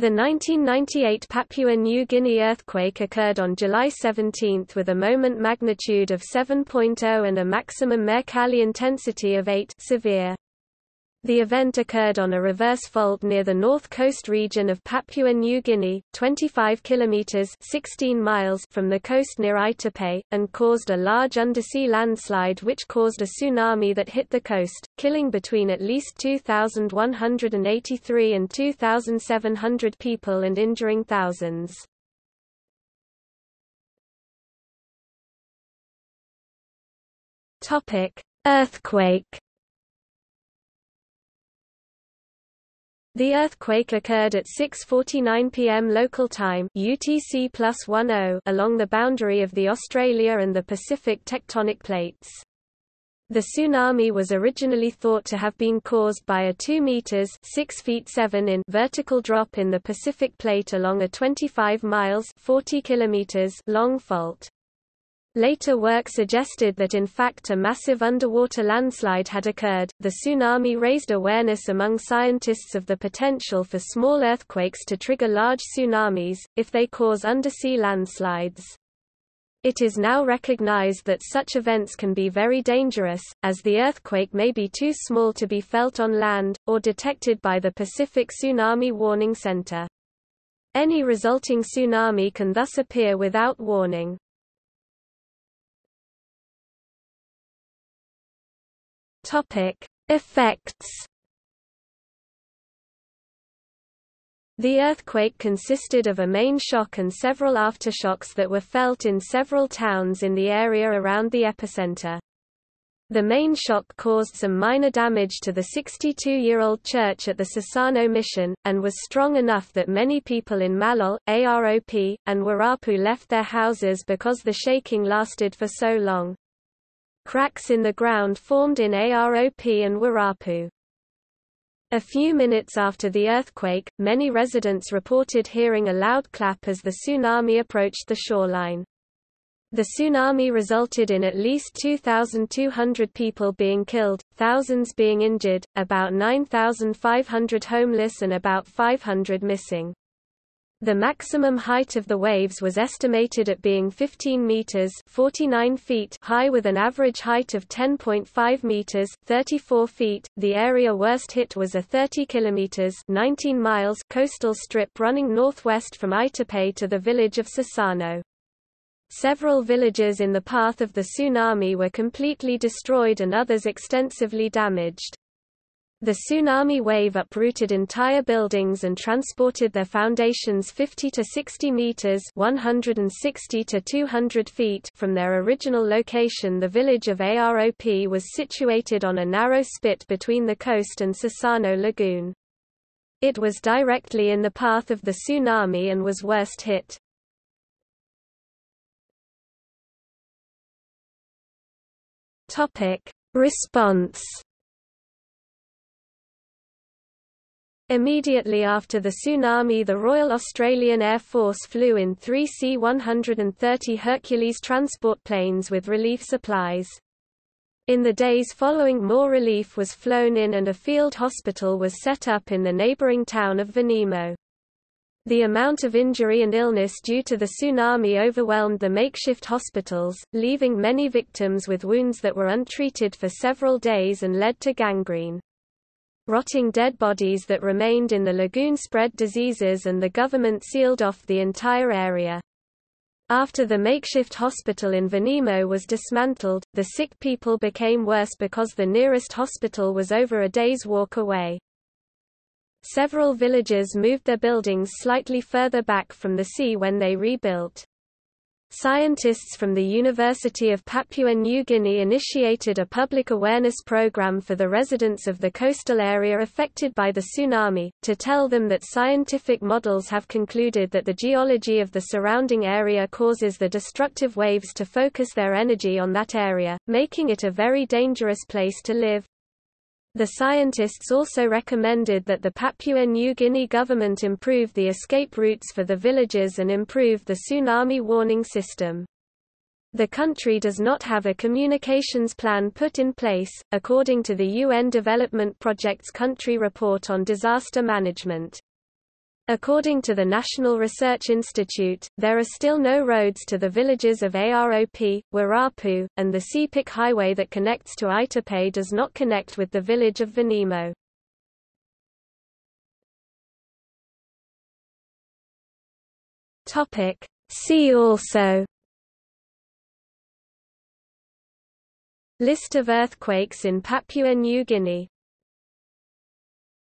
The 1998 Papua New Guinea earthquake occurred on July 17 with a moment magnitude of 7.0 and a maximum Mercalli intensity of 8 severe. The event occurred on a reverse fault near the north coast region of Papua New Guinea, 25 kilometers (16 miles) from the coast near Aitape, and caused a large undersea landslide which caused a tsunami that hit the coast, killing between at least 2,183 and 2,700 people and injuring thousands. Topic: Earthquake The earthquake occurred at 6.49 pm local time UTC oh, along the boundary of the Australia and the Pacific tectonic plates. The tsunami was originally thought to have been caused by a 2 meters 6 feet 7 in vertical drop in the Pacific plate along a 25 miles 40 kilometers long fault. Later work suggested that in fact a massive underwater landslide had occurred. The tsunami raised awareness among scientists of the potential for small earthquakes to trigger large tsunamis, if they cause undersea landslides. It is now recognized that such events can be very dangerous, as the earthquake may be too small to be felt on land, or detected by the Pacific Tsunami Warning Center. Any resulting tsunami can thus appear without warning. Topic: Effects. The earthquake consisted of a main shock and several aftershocks that were felt in several towns in the area around the epicenter. The main shock caused some minor damage to the 62-year-old church at the Sissano Mission, and was strong enough that many people in Malol, Arop, and Warapu left their houses because the shaking lasted for so long. Cracks in the ground formed in Arop and Warapu. A few minutes after the earthquake, many residents reported hearing a loud clap as the tsunami approached the shoreline. The tsunami resulted in at least 2,200 people being killed, thousands being injured, about 9,500 homeless and about 500 missing. The maximum height of the waves was estimated at being 15 meters (49 feet) high with an average height of 10.5 meters (34 feet). The area worst hit was a 30 kilometers (19 miles) coastal strip running northwest from Aitape to the village of Sissano. Several villages in the path of the tsunami were completely destroyed and others extensively damaged. The tsunami wave uprooted entire buildings and transported their foundations 50 to 60 meters (160 to 200 feet) from their original location. The village of Arop was situated on a narrow spit between the coast and Sissano Lagoon. It was directly in the path of the tsunami and was worst hit. Response Immediately after the tsunami the Royal Australian Air Force flew in three C-130 Hercules transport planes with relief supplies. In the days following more relief was flown in and a field hospital was set up in the neighbouring town of Vanimo. The amount of injury and illness due to the tsunami overwhelmed the makeshift hospitals, leaving many victims with wounds that were untreated for several days and led to gangrene. Rotting dead bodies that remained in the lagoon spread diseases and the government sealed off the entire area. After the makeshift hospital in Vanimo was dismantled, the sick people became worse because the nearest hospital was over a day's walk away. Several villages moved their buildings slightly further back from the sea when they rebuilt. Scientists from the University of Papua New Guinea initiated a public awareness program for the residents of the coastal area affected by the tsunami, to tell them that scientific models have concluded that the geology of the surrounding area causes the destructive waves to focus their energy on that area, making it a very dangerous place to live. The scientists also recommended that the Papua New Guinea government improve the escape routes for the villages and improve the tsunami warning system. The country does not have a communications plan put in place, according to the UN Development Project's country report on disaster management. According to the National Research Institute, there are still no roads to the villages of Arop, Warapu, and the Sepik highway that connects to Aitape does not connect with the village of Vanimo. See also List of earthquakes in Papua New Guinea